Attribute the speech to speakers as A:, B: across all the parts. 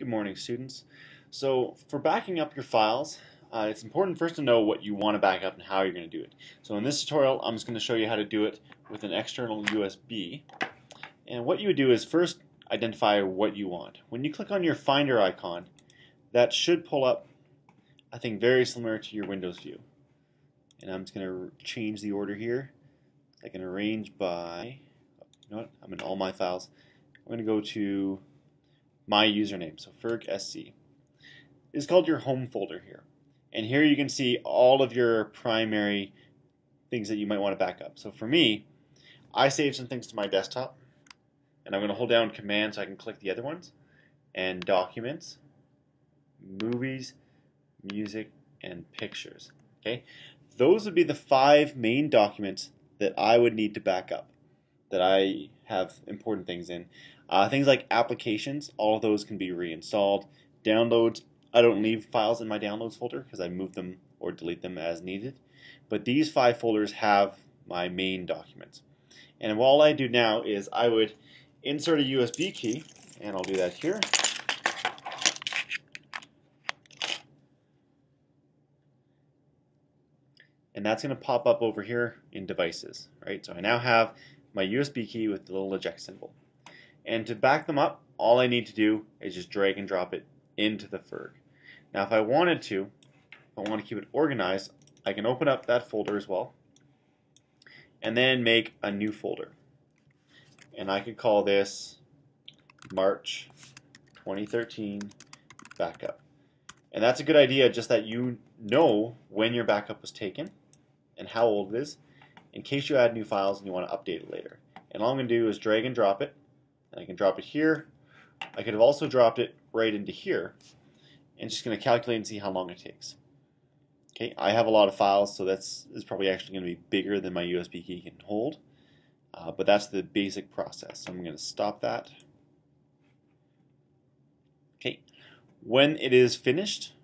A: Good morning, students. So for backing up your files, uh, it's important first to know what you want to back up and how you're going to do it. So in this tutorial, I'm just going to show you how to do it with an external USB. And what you would do is first identify what you want. When you click on your Finder icon, that should pull up, I think, very similar to your Windows view. And I'm just going to change the order here. I can arrange by, you know what, I'm in all my files. I'm going to go to my username, so fergsc. It's called your home folder here. And here you can see all of your primary things that you might want to back up. So for me, I saved some things to my desktop, and I'm going to hold down Command so I can click the other ones, and Documents, Movies, Music, and Pictures. Okay, Those would be the five main documents that I would need to back up, that I have important things in. Uh, things like applications, all of those can be reinstalled. Downloads, I don't leave files in my downloads folder because I move them or delete them as needed. But these five folders have my main documents. And all I do now is I would insert a USB key, and I'll do that here. And that's going to pop up over here in devices, right? So I now have my USB key with the little eject symbol. And to back them up, all I need to do is just drag and drop it into the Ferg. Now if I wanted to, if I want to keep it organized, I can open up that folder as well and then make a new folder. And I could call this March 2013 backup. And that's a good idea just that you know when your backup was taken and how old it is in case you add new files and you want to update it later. And all I'm going to do is drag and drop it and I can drop it here. I could have also dropped it right into here and just going to calculate and see how long it takes. Okay, I have a lot of files, so that's is probably actually going to be bigger than my USB key can hold. Uh, but that's the basic process. So I'm going to stop that. Okay, when it is finished,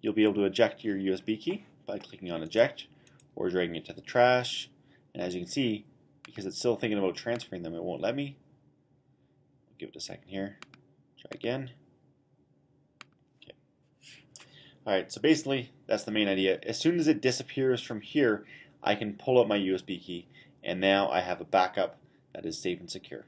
A: you'll be able to eject your USB key by clicking on eject or dragging it to the trash. And as you can see, because it's still thinking about transferring them, it won't let me. I'll give it a second here. Try again. Okay. Alright, so basically, that's the main idea. As soon as it disappears from here, I can pull up my USB key, and now I have a backup that is safe and secure.